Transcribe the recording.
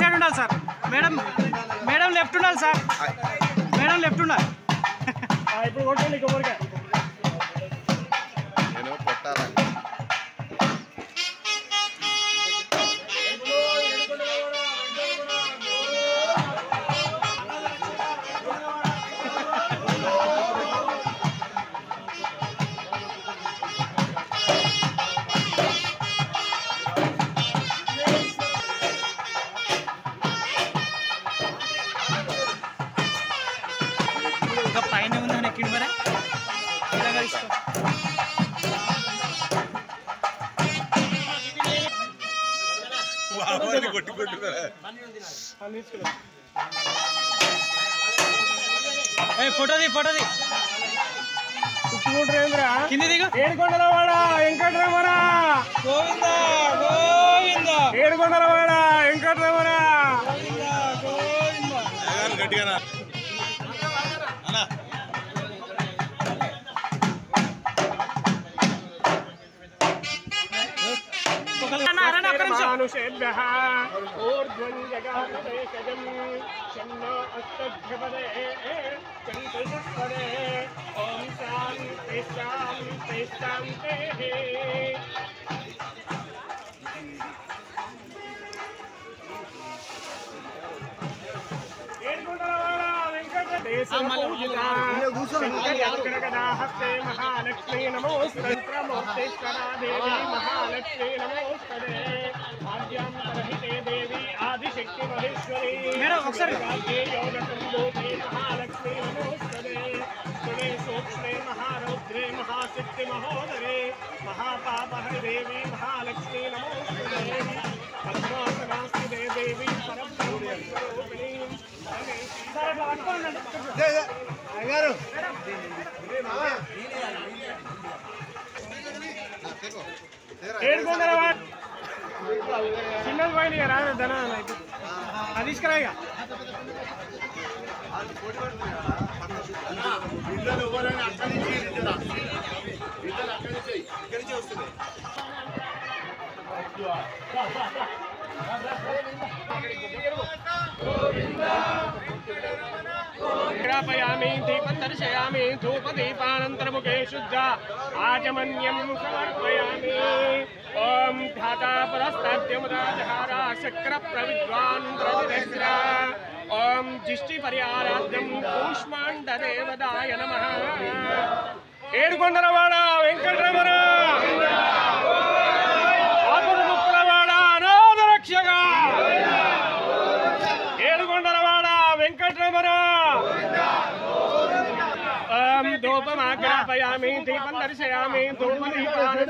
Side ఉండాలి sir. Madam madam left ఉండాలి sir. Madam left ఉండాలి. ఇప్పుడు కొట్టండి కొబ్బరికాయ ఫోటోది ఫోటోది కింది దిగు. ఏడుకొండల వాడ వెంకటరమణ గోవింద గోవింద ఏడుకొండల వాడ వెంకటరమణ గోవింద గోవింద. గట్టిగా అన్నా. कर्मनुषेभ्यः ऊर्ध्वञ्जगातैकजम् छन्नो अस्तभ्यपदे चन्तुष्पदे ॐ शान्ति शान्ति शान्तेः शङ्करकदाहस्ते महालक्ष्मी नमोस्तन्त्रमोक्तेश्वरा देवी महालक्ष्मी देवी महेश्वरी राज्ये महालक्ष्मी नमोस्तदे गुणे महारौद्रे महाशक्ति महोदरे महापापहर देवी महालक्ष्मी नमोस्तदे చిన్నది పోయినాయి రాదు ధన తీసుకురాయిగా పిల్లలు ఎవరైనా అక్కడి నుంచి పిల్లలు ఇక్కడి నుంచి వస్తుంది ధూపదీపానంతరముఖే శుద్ధ ఆచమన్యం సమర్పయామి ఓం ధాతా పురస్తాద్యముదాజహారా శక్ర ప్రవిద్వాన్ ప్రతిదస్ర ఓం జిష్టి పరిహారార్థం కూష్మాండదేవదాయ నమ ఏడుకొండలవాడ వెంకటరమణ अहं धूपमाग्रापयामि दीपं दर्शयामि धूपदीपानि